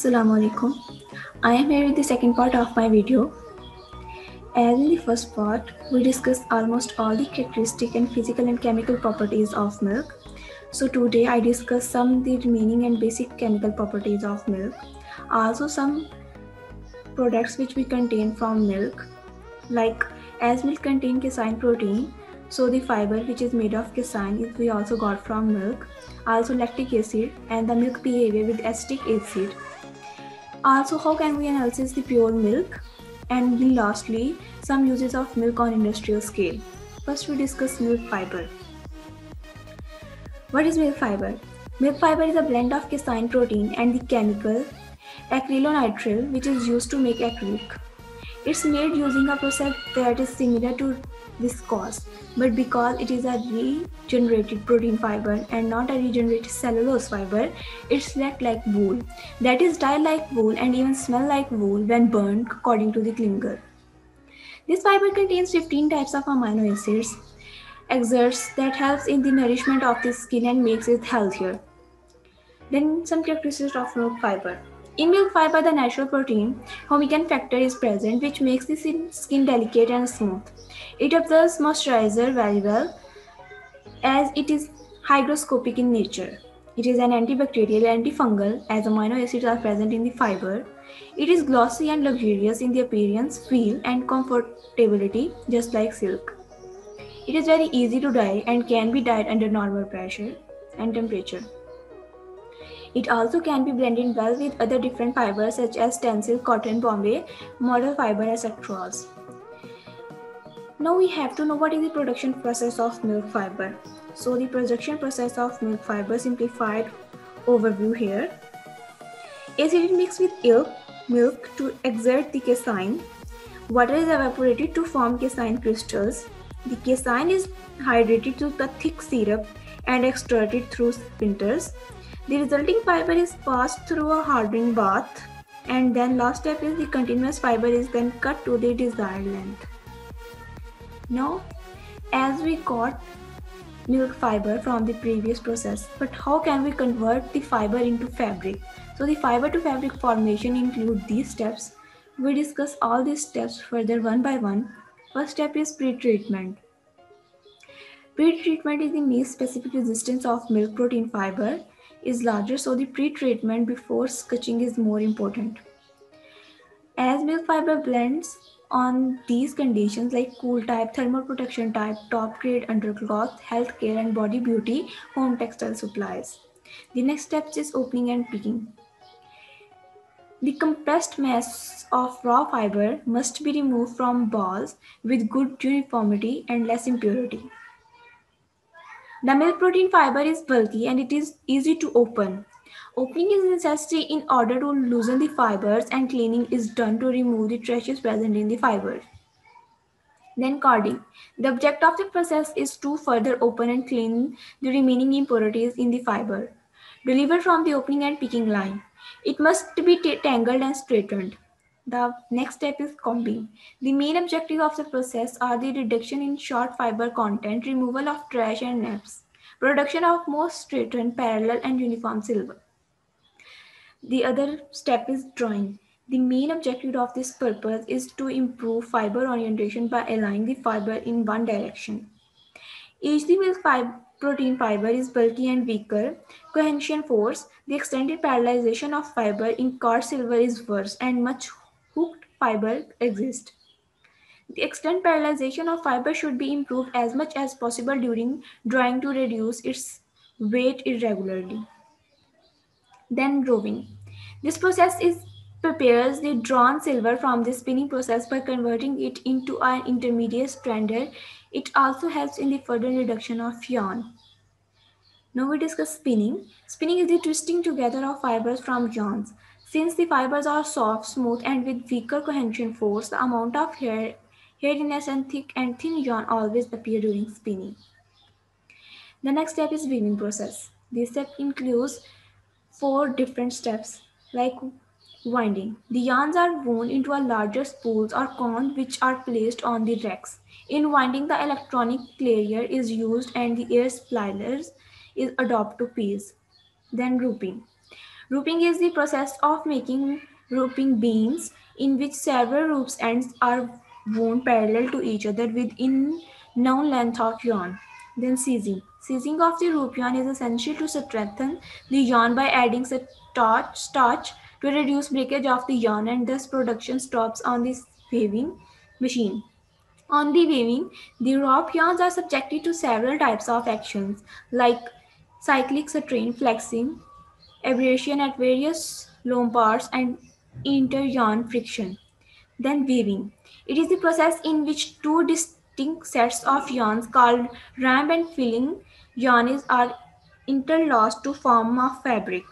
Assalamu alaikum. I am here with the second part of my video. As in the first part, we discussed almost all the characteristic and physical and chemical properties of milk. So today I discuss some the remaining and basic chemical properties of milk. Also some products which we contain from milk. Like as milk contain casein protein, so the fiber which is made of casein is we also got from milk. Also lactic acid and the milk behavior with acetic acid also, how can we analyze the pure milk? And lastly, some uses of milk on industrial scale. First, we discuss milk fiber. What is milk fiber? Milk fiber is a blend of casein protein and the chemical acrylonitrile which is used to make acrylic. It's made using a process that is similar to viscose, but because it is a regenerated protein fiber and not a regenerated cellulose fiber, it's act like wool. That is dye like wool and even smell like wool when burned according to the Klinger. This fiber contains 15 types of amino acids, exerts that helps in the nourishment of the skin and makes it healthier. Then some characteristics of milk fiber. In milk fiber, the natural protein hormetin factor is present, which makes the skin delicate and smooth. It absorbs moisturizer very well as it is hygroscopic in nature. It is an antibacterial, antifungal as amino acids are present in the fiber. It is glossy and luxurious in the appearance, feel, and comfortability, just like silk. It is very easy to dye and can be dyed under normal pressure and temperature. It also can be blended well with other different fibers such as tencel, cotton, bombay, modal fiber, etc. Now we have to know what is the production process of milk fiber. So the production process of milk fiber simplified overview here. Acid mixed with milk, milk to exert the casein. Water is evaporated to form casein crystals. The casein is hydrated to the thick syrup and extruded through spinnerets. The resulting fiber is passed through a hardening bath and then last step is the continuous fiber is then cut to the desired length. Now as we got milk fiber from the previous process but how can we convert the fiber into fabric? So the fiber to fabric formation include these steps. We discuss all these steps further one by one. First step is pre-treatment. Pre-treatment is the means specific resistance of milk protein fiber is larger, so the pre-treatment before sketching is more important. As milk fiber blends on these conditions like cool type, thermal protection type, top grade undercloth, healthcare and body beauty, home textile supplies. The next step is opening and picking. The compressed mass of raw fiber must be removed from balls with good uniformity and less impurity. The milk protein fiber is bulky and it is easy to open. Opening is necessary in order to loosen the fibers and cleaning is done to remove the traces present in the fibers. Then carding. The object of the process is to further open and clean the remaining impurities in the fiber. Delivered from the opening and picking line. It must be tangled and straightened. The next step is combing. The main objective of the process are the reduction in short fiber content, removal of trash and neps, production of more straightened, parallel and uniform sliver. The other step is drawing. The main objective of this purpose is to improve fiber orientation by aligning the fiber in one direction. Each milk protein fiber is bulky and weaker. Cohesion force, the extended parallelization of fiber in card sliver is worse and much fiber exist. The extent parallelization of fiber should be improved as much as possible during drying to reduce its weight irregularly. Then roving. This process is prepares the drawn sliver from the spinning process by converting it into an intermediate stranded. It also helps in the further reduction of yarn. Now we discuss spinning. Spinning is the twisting together of fibers from yarns. Since the fibers are soft, smooth, and with weaker cohesion force, the amount of hair, hairiness and thick and thin yarn always appear during spinning. The next step is weaving process. This step includes four different steps like winding. The yarns are wound into a larger spools or cones which are placed on the racks. In winding, the electronic layer is used and the air splitters is adopted to piece. Then roping. Rooping is the process of making rooping beans in which several roops ends are wound parallel to each other within known length of yarn. Then sizing. Sizing of the rope yarn is essential to strengthen the yarn by adding starch, starch to reduce breakage of the yarn and thus production stops on the weaving machine. On the weaving, the rope yarns are subjected to several types of actions like cyclic strain, flexing, abrasion at various loom parts, and inter-yarn friction. Then weaving. It is the process in which two distinct sets of yarns called ramp and filling yarns are interlaced to form a fabric.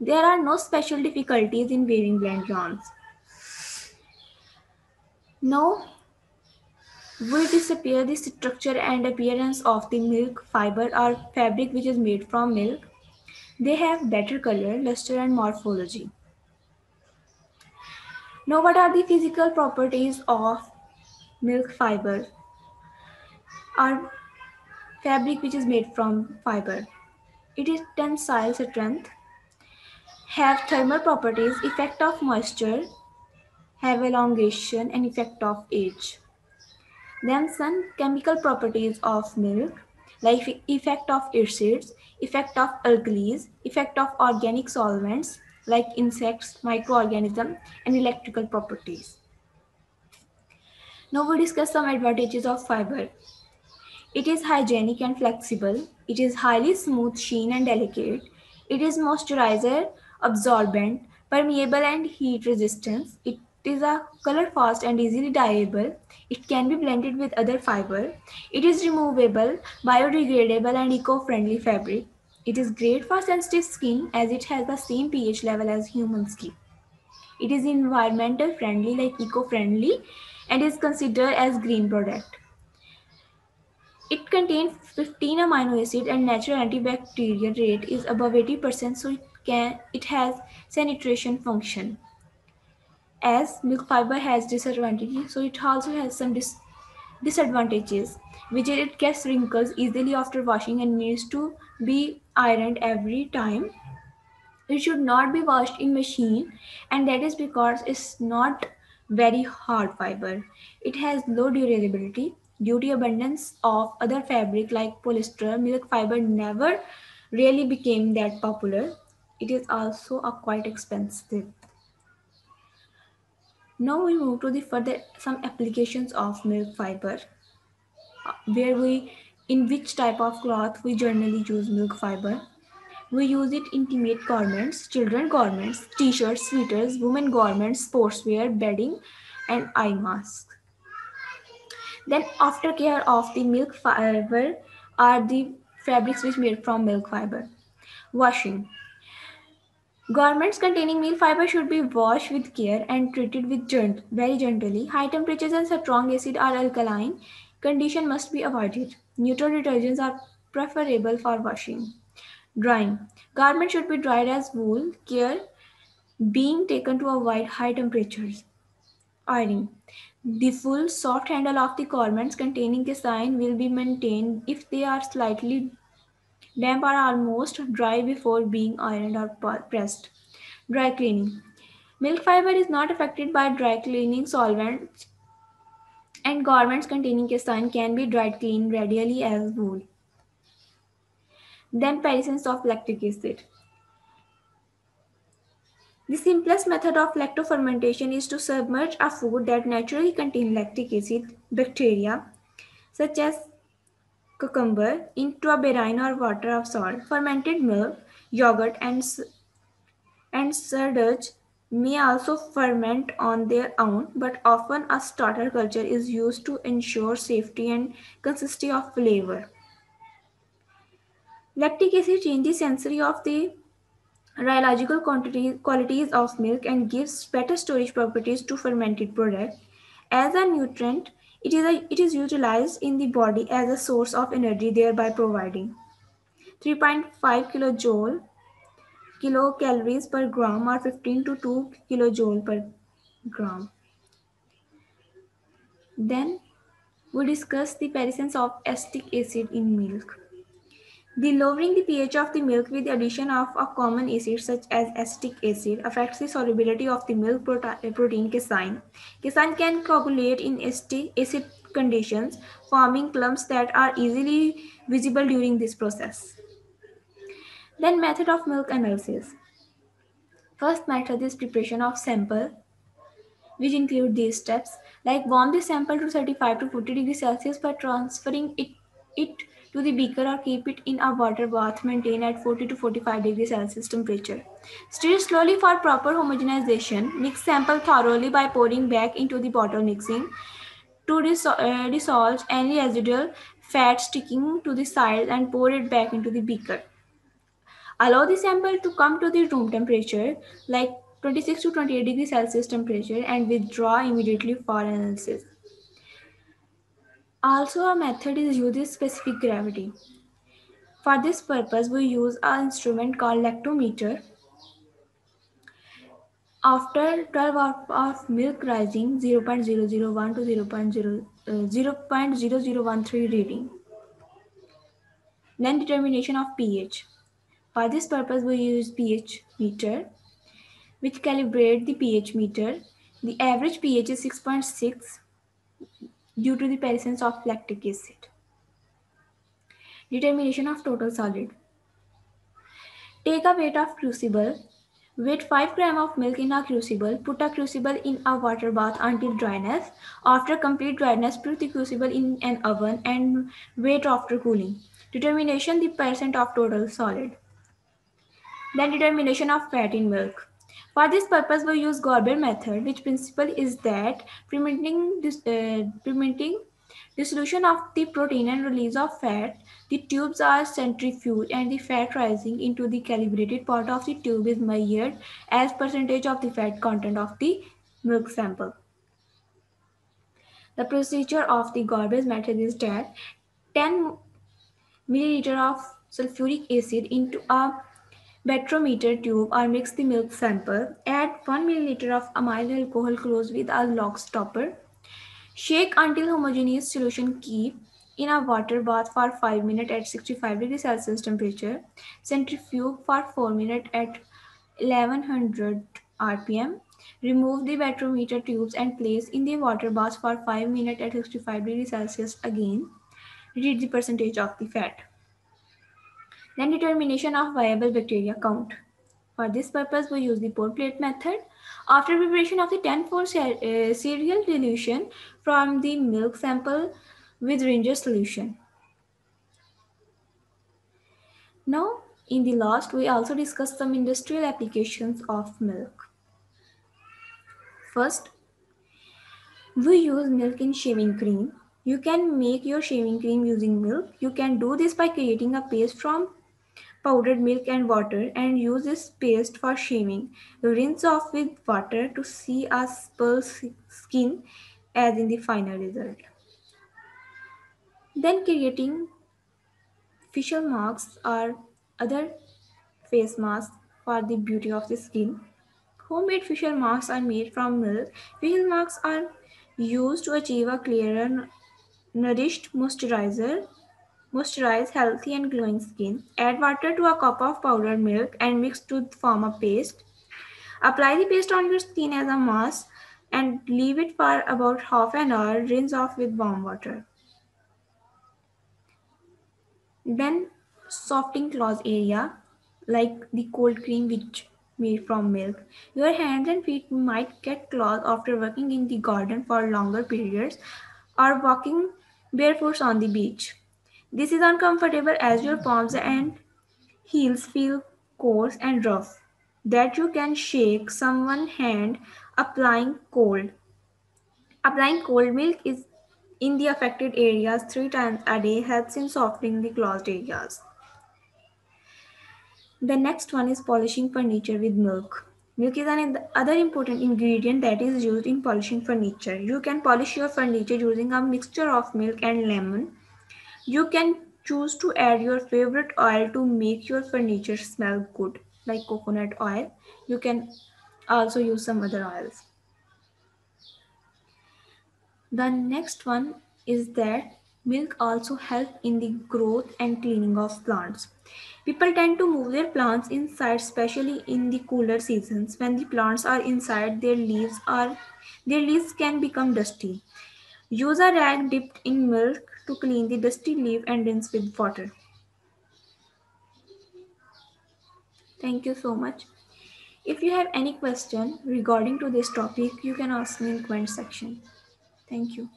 There are no special difficulties in weaving blend yarns. Now we disappear the structure and appearance of the milk fiber or fabric which is made from milk. They have better color, luster and morphology. Now what are the physical properties of milk fiber or fabric which is made from fiber? It is tensile strength, have thermal properties, effect of moisture, have elongation and effect of age. Then some chemical properties of milk like effect of acids, effect of alkalis, effect of organic solvents like insects, microorganisms and electrical properties. Now we'll discuss some advantages of fiber. It is hygienic and flexible. It is highly smooth, sheen and delicate. It is moisturizer, absorbent, permeable and heat resistant. It is a color fast and easily dyeable. It can be blended with other fiber. It is removable, biodegradable and eco-friendly fabric. It is great for sensitive skin as it has the same pH level as human skin. It is environmental friendly like eco-friendly and is considered as green product. It contains 15 amino acids and natural antibacterial rate is above 80% so it can it has sanitation function as milk fiber has disadvantages so it also has some dis- disadvantages. Which is it gets wrinkles easily after washing and needs to be ironed every time. It should not be washed in machine and that is because it's not very hard fiber. It has low durability due to abundance of other fabric like polyester. Milk fiber never really became that popular. It is also a quite expensive now we move to the further some applications of milk fiber, uh, where we in which type of cloth we generally use milk fiber. We use it in intimate garments, children garments, t-shirts, sweaters, women garments, sportswear, bedding, and eye masks. Then aftercare of the milk fiber are the fabrics which made from milk fiber. Washing. Garments containing meal fiber should be washed with care and treated with gent- very gently. High temperatures and strong acid or alkaline condition must be avoided. Neutral detergents are preferable for washing. Drying. Garments should be dried as wool, care being taken to avoid high temperatures. Ironing. The full soft handle of the garments containing casein will be maintained if they are slightly Damp are almost dry before being ironed or pressed. Dry cleaning. Milk fiber is not affected by dry cleaning solvents and garments containing casein can be dried clean readily as wool. Then perisence of lactic acid. The simplest method of lactofermentation is to submerge a food that naturally contains lactic acid bacteria such as cucumber into a brine or water of salt. Fermented milk, yogurt, and, and sardage may also ferment on their own, but often a starter culture is used to ensure safety and consistency of flavor. Lactic acid changes sensory of the rheological qualities of milk and gives better storage properties to fermented product. As a nutrient, it is, a, it is utilized in the body as a source of energy, thereby providing 3.5 kilojoule kilocalories per gram or 15 to 2 kilojoule per gram. Then we discuss the presence of acetic acid in milk. The lowering the pH of the milk with the addition of a common acid such as acetic acid affects the solubility of the milk eh, protein casein. Casein can coagulate in acid conditions, forming clumps that are easily visible during this process. Then method of milk analysis. First method is preparation of sample which include these steps like warm the sample to 35 to 40 degrees Celsius by transferring it, it to the beaker or keep it in a water bath maintained at 40 to 45 degrees Celsius temperature. Stir slowly for proper homogenization. Mix sample thoroughly by pouring back into the bottle mixing to uh, dissolve any residual fat sticking to the sides and pour it back into the beaker. Allow the sample to come to the room temperature like 26 to 28 degrees Celsius temperature and withdraw immediately for analysis. Also, a method is uses specific gravity. For this purpose, we use an instrument called lactometer. After 12 hours of milk rising 0.001 to 0.0, uh, 0.0013 reading. Then determination of pH. For this purpose, we use pH meter, which calibrate the pH meter. The average pH is 6.6 due to the presence of lactic acid. Determination of total solid. Take a weight of crucible. Weight 5 gram of milk in a crucible. Put a crucible in a water bath until dryness. After complete dryness, put the crucible in an oven and wait after cooling. Determination the percent of total solid. Then determination of fat in milk. For this purpose, we use Gerber method, which principle is that preventing, this, uh, preventing dissolution of the protein and release of fat, the tubes are centrifuged and the fat rising into the calibrated part of the tube is measured as percentage of the fat content of the milk sample. The procedure of the Gerber's method is that 10 milliliter of sulfuric acid into a Butyrometer tube or mix the milk sample. Add 1 ml of amyl alcohol close with a lock stopper. Shake until homogeneous solution. Keep in a water bath for 5 minutes at 65 degrees Celsius temperature. Centrifuge for 4 minutes at 1100 rpm. Remove the butyrometer tubes and place in the water bath for 5 minutes at 65 degrees Celsius again. Read the percentage of the fat. Then determination of viable bacteria count. For this purpose, we use the pour plate method. After preparation of the 10-4 uh, serial dilution from the milk sample with Ringer solution. Now, in the last, we also discussed some industrial applications of milk. First, we use milk in shaving cream. You can make your shaving cream using milk. You can do this by creating a paste from powdered milk and water and use this paste for shaving. Rinse off with water to see a supple skin as in the final result. Then creating facial masks or other face masks for the beauty of the skin. Homemade facial masks are made from milk. Facial masks are used to achieve a clearer, nourished moisturizer Moisturize healthy and glowing skin. Add water to a cup of powdered milk and mix to form a paste. Apply the paste on your skin as a mask and leave it for about half an hour. Rinse off with warm water. Then softening claws area like the cold cream which made from milk. Your hands and feet might get claws after working in the garden for longer periods or walking barefoot on the beach. This is uncomfortable as your palms and heels feel coarse and rough. That you can shake someone's hand applying cold. Applying cold milk is in the affected areas three times a day helps in softening the closed areas. The next one is polishing furniture with milk. Milk is another important ingredient that is used in polishing furniture. You can polish your furniture using a mixture of milk and lemon. You can choose to add your favorite oil to make your furniture smell good, like coconut oil. You can also use some other oils. The next one is that Milk also helps in the growth and cleaning of plants. People tend to move their plants inside, especially in the cooler seasons. When the plants are inside, their leaves are their leaves can become dusty. Use a rag dipped in milk to clean the dusty leaf and rinse with water. Thank you so much. If you have any question regarding to this topic, you can ask me in comment section. Thank you.